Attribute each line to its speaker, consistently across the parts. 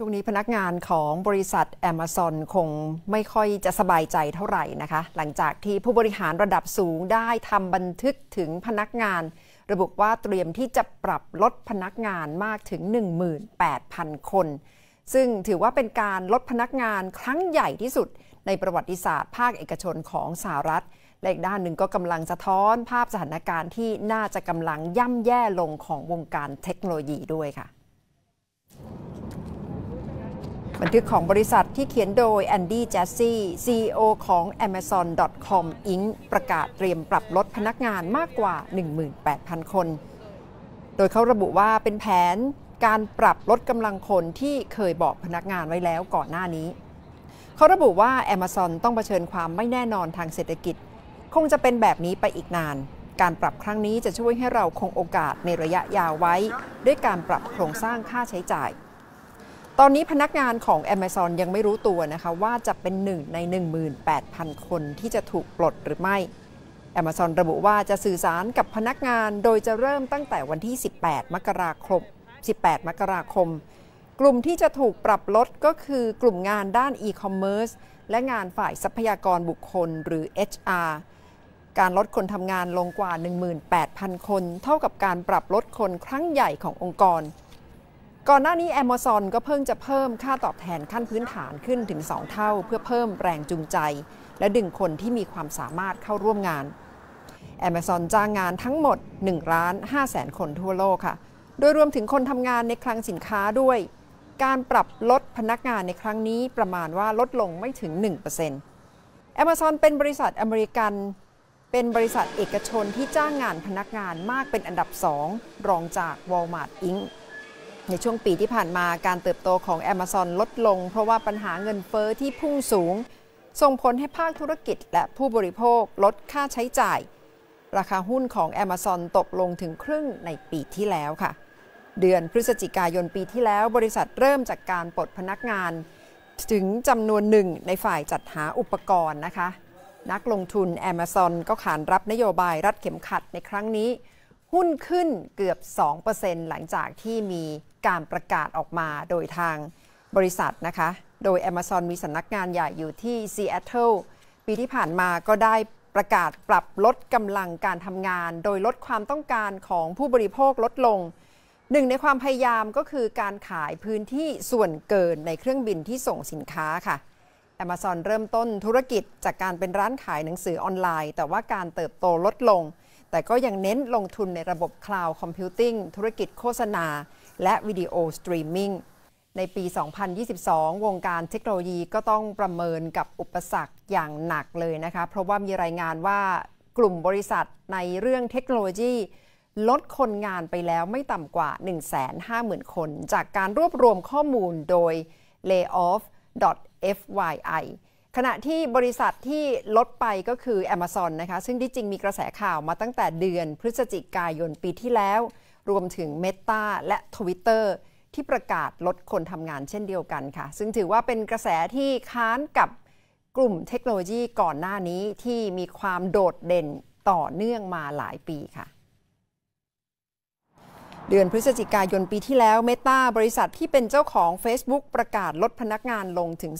Speaker 1: ช่วงนี้พนักงานของบริษัท Amazon คงไม่ค่อยจะสบายใจเท่าไหร่นะคะ หลังจากที่ผู้บริหารระดับสูงได้ทำบันทึกถึงพนักงาน ระบุว่าเตรียมที่จะปรับลดพนักงานมากถึง 18,000 คน ซึ่งถือว่าเป็นการลดพนักงานครั้งใหญ่ที่สุดในประวัติศาสตร์ภาคเอกชนของสหรัฐและอีกด้านหนึ่งก็กำลังสะท้อนภาพสถานการณ์ที่น่าจะกำลังย่ำแย่ลงของวงการเทคโนโลยีด้วยค่ะ บันทึกของบริษัทที่เขียนโดยแอนดี้แจสซี่ CEO ของ Amazon.com Inc. ประกาศเตรียมปรับลดพนักงานมากกว่า 18,000 คน โดยเขาระบุว่าเป็นแผนการปรับลดกำลังคนที่เคยบอกพนักงานไว้แล้วก่อนหน้านี้ เขาระบุว่า Amazon ต้องเผชิญความไม่แน่นอนทางเศรษฐกิจ คงจะเป็นแบบนี้ไปอีกนาน การปรับครั้งนี้จะช่วยให้เราคงโอกาสในระยะยาวไว้ ด้วยการปรับโครงสร้างค่าใช้จ่าย ตอนนี้พนักงานของ Amazon ยังไม่รู้ตัวนะคะว่าจะเป็นหนึ่งใน 18,000 คนที่จะถูกปลดหรือไม่ Amazon ระบุว่าจะสื่อสารกับพนักงานโดยจะเริ่มตั้งแต่วันที่ 18 มกราคม 18 มกราคม กลุ่มที่จะถูกปรับลดก็คือกลุ่มงานด้านอีคอมเมิร์ซและงานฝ่ายทรัพยากรบุคคลหรือ HR การลดคนทำงานลงกว่า 18,000 คน เท่ากับการปรับลดคนครั้งใหญ่ขององค์กร ก่อนหน้านี้ Amazon ก็เพิ่งจะเพิ่มค่าตอบแทนขั้นพื้นฐานขึ้นถึง 2 เท่า เพื่อเพิ่มแรงจูงใจ และดึงคนที่มีความสามารถเข้าร่วมงาน Amazon จ้างงานทั้งหมด1ล้าน5แสนคนทั่วโลกค่ะ โดยรวมถึงคนทำงานในคลังสินค้าด้วย การปรับลดพนักงานในครั้งนี้ประมาณว่าลดลงไม่ถึง 1% Amazon เป็นบริษัทอเมริกัน เป็นบริษัทเอกชนที่จ้างงานพนักงานมากเป็นอันดับ 2 รองจาก Walmart Inc. ในช่วงปีที่ผ่านมาการเติบโตของ Amazon ลดลง เพราะว่าปัญหาเงินเฟอ้อที่พุ่งสูง ส่งผลให้ภาคธุรกิจและผู้บริโภคลดค่าใช้จ่าย ราคาหุ้นของ Amazon ตกลงถึงครึ่งในปีที่แล้วค่ะ เดือนพฤศจิกายนปีที่แล้ว บริษัทเริ่มจากการปลดพนักงาน ถึงจำนวนหนึ่งในฝ่ายจัดหาอุปกรณ์นะคะ นักลงทุน Amazon ก็ขานรับนโยบายรัดเข็มขัดในครั้งนี้ หุ้นขึ้นเกือบ 2%หลังจากที่มีการประกาศออกมาโดยทางบริษัทนะคะ โดย Amazon มีสำนักงานใหญ่อยู่ที่ซีแอตเทิลปีที่ผ่านมาก็ได้ประกาศปรับลดกำลังการทำงาน โดยลดความต้องการของผู้บริโภคลดลง หนึ่งในความพยายามก็คือการขายพื้นที่ส่วนเกินในเครื่องบินที่ส่งสินค้าค่ะ Amazon เริ่มต้นธุรกิจจากการเป็นร้านขายหนังสือออนไลน์ แต่ว่าการเติบโตลดลง แต่ก็ยังเน้นลงทุนในระบบ cloud computing ธุรกิจโฆษณา และวิดีโอสตรีมมิ่งในปี 2022 วงการเทคโนโลยีก็ต้องประเมินกับอุปสรรคอย่างหนักเลยนะคะ เพราะว่ามีรายงานว่ากลุ่มบริษัทในเรื่องเทคโนโลยี ลดคนงานไปแล้วไม่ต่ำกว่า 150,000 คน จากการรวบรวมข้อมูลโดย layoff.fyi ขณะที่บริษัทที่ลดไปก็คือ Amazon นะคะซึ่งที่จริงมีกระแสข่าวมาตั้งแต่เดือนพฤศจิกายนปีที่แล้ว รวมถึง Meta และ Twitter ที่ประกาศลดคนทำงานเช่นเดียวกันค่ะ ซึ่งถือว่าเป็นกระแสที่ค้านกับกลุ่มเทคโนโลยีก่อนหน้านี้ที่มีความโดดเด่นต่อเนื่องมาหลายปีค่ะ เดือนพฤศจิกายนปีที่แล้ว Meta บริษัทที่เป็นเจ้าของ Facebook ประกาศลดพนักงานลงถึง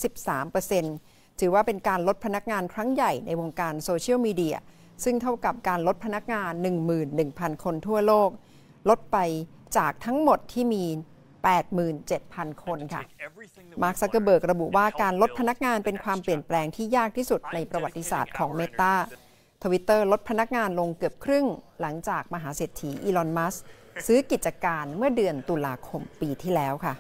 Speaker 1: 13% ถือว่าเป็นการลดพนักงานครั้งใหญ่ในวงการโซเชียลมีเดียซึ่งเท่ากับการลดพนักงาน 11,000 คนทั่วโลก ลดไปจากทั้งหมดที่มี 87,000 คนค่ะ มาร์คซักเกอร์เบิร์กระบุว่าการลดพนักงานเป็นความเปลี่ยนแปลงที่ยากที่สุดในประวัติศาสตร์ของ Metaทวิตเตอร์ลดพนักงานลงเกือบครึ่ง หลังจากมหาเศรษฐีอีลอน มัสซื้อกิจการเมื่อเดือนตุลาคมปีที่แล้วค่ะ